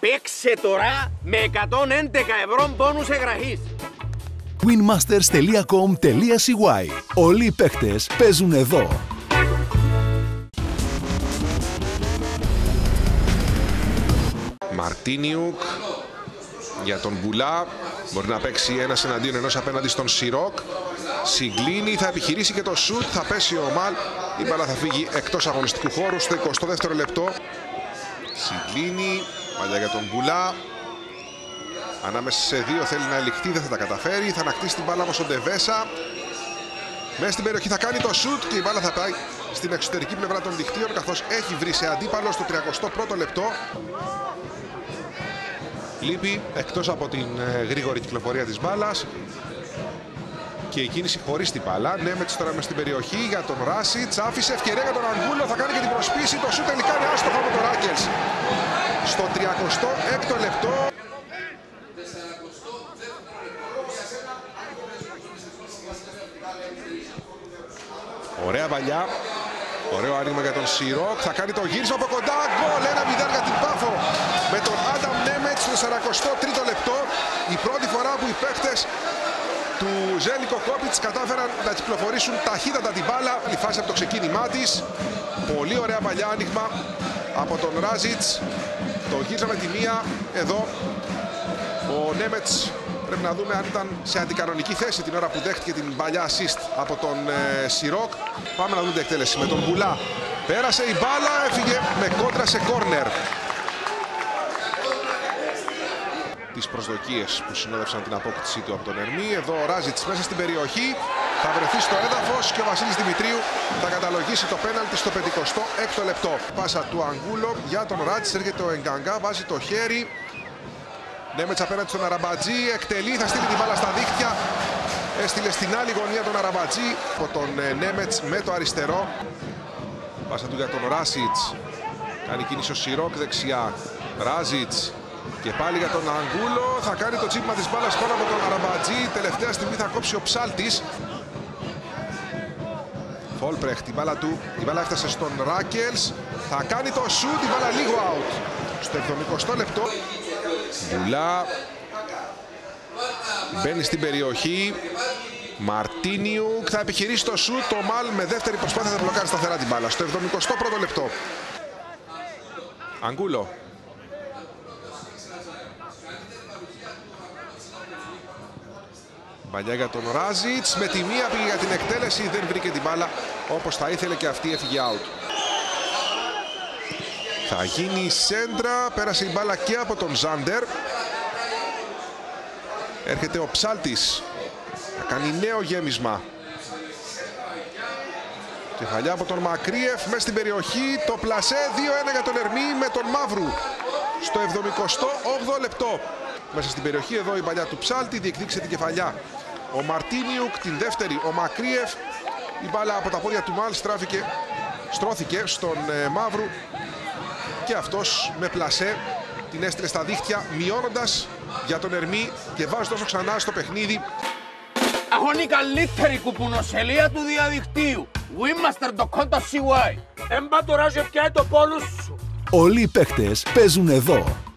Παίξε τώρα με 111 ευρώ πόνους εγγραφής. winmasters.com.cy Όλοι οι παίχτες παίζουν εδώ. Μαρτίνιουκ για τον Μπουλά. Μπορεί να παίξει ένας εναντίον ενός απέναντι στον Σιρόκ. Συγκλίνει, θα επιχειρήσει και το σουτ. Θα πέσει ο Μαλ. Η μπάλα θα φύγει εκτός αγωνιστικού χώρου στο 22ο λεπτό. Συγκλίνει, παλιά για τον Μπουλά. Ανάμεσα σε δύο θέλει να ελιχτεί, δεν θα τα καταφέρει. Θα ανακτήσει την μπάλα όμως ο Ντεβέσα. Μέσα στην περιοχή θα κάνει το σουτ και η μπάλα θα πάει στην εξωτερική πλευρά των δικτύων καθώς έχει βρει σε αντίπαλο στο 31ο λεπτό. Λείπει εκτός από την ε, γρήγορη κυκλοφορία της μπάλας και η κίνηση χωρίς την μπάλα. Νέμετς τώρα μες στην περιοχή για τον Ράσιτς. Άφησε ευκαιρία για τον Αγγούλο. Θα κάνει και την προσπίση. Το σούτ τελικά είναι άστοχο από τον Ράκελς. Στο 36ο λεπτό. Ωραία παλιά. Ωραίο άνοιγμα για τον Σιρόκ. Θα κάνει το γύρισμα από κοντά. Γκολ 1-0 για την Πάφο. Με τον Άνταμ Νέμετς στο 43ο λεπτό. Η πρώτη φορά που οι παίχτε του Ζέλικο Κόπιτ κατάφεραν να κυκλοφορήσουν ταχύτατα την μπάλα. Η φάση από το ξεκίνημά της. Πολύ ωραία παλιά άνοιγμα από τον Ράζιτς. Το γύρισμα με τη μία. Εδώ ο Νέμετς Πρέπει να δούμε αν ήταν σε αντικανονική θέση την ώρα που δέχτηκε την παλιά assist από τον ε, Σιρόκ. Πάμε να δούμε την εκτέλεση με τον Μπουλά. Πέρασε η μπάλα, έφυγε με κόντρα σε κόρνερ. Τις προσδοκίες που συνόδευσαν την απόκτησή του από τον Ερμή. Εδώ ο Ράζιτς μέσα στην περιοχή. Θα βρεθεί στο έδαφος και ο Βασίλης Δημητρίου θα καταλογίσει το πέναλτι στο 56ο λεπτό. Πάσα του Αγγούλο για τον Ράτζιτς έρχεται ο Εγκαγκά, βάζει το χέρι. Νέμετς απέναντι στον Αραμπατζή, εκτελεί, θα στείλει την μπάλα στα δίχτυα. Έστειλε στην άλλη γωνία τον Αραμπατζή από τον ε, Νέμετς με το αριστερό. Πάσα του για τον Ράσιτς. Κάνει κίνηση ο Σιρόκ δεξιά. Ράζιτς και πάλι για τον Αγγούλο. Θα κάνει το τσίπημα της μπάλας πάνω από τον Αραμπατζή. Τελευταία στιγμή θα κόψει ο Ψάλτης. Φόλπρεχτ, η μπάλα του, η μπάλα έφτασε στον Ράκελς. Θα κάνει το σουτ, η μπάλα λίγο out. Στο 70 λεπτό Μπουλά μπαίνει στην περιοχή Μαρτίνιου θα επιχειρήσει το σουτ το Μαλ με δεύτερη προσπάθεια θα μπλοκάρει σταθερά την μπάλα στο 71ο λεπτό Αγκούλο Μπαλιά για τον Ράζιτς με τη μία πήγε για την εκτέλεση δεν βρήκε την μπάλα όπως θα ήθελε και αυτή έφυγε out θα γίνει η σέντρα, πέρασε η μπάλα και από τον Ζάντερ. Έρχεται ο Ψάλτης, θα κάνει νέο γέμισμα. Κεφαλιά από τον Μακρίεφ μέσα στην περιοχή, το πλασέ 2-1 για τον Ερμή με τον Μαύρου. Στο 78 λεπτό. Μέσα στην περιοχή εδώ η παλιά του Ψάλτη διεκδίκησε την κεφαλιά. Ο Μαρτίνιουκ την δεύτερη, ο Μακρίεφ. Η μπάλα από τα πόδια του Μάλ στράφηκε, στρώθηκε στον ε, Μαύρου και αυτός με πλασέ την έστειλε στα δίχτυα μειώνοντας για τον Ερμή και βάζει τόσο ξανά στο παιχνίδι. Έχω η καλύτερη κουπουνοσελεία του διαδικτύου. Winmaster.com.cy Έμπα τώρα και το πόλους σου. Όλοι οι παίχτες παίζουν εδώ.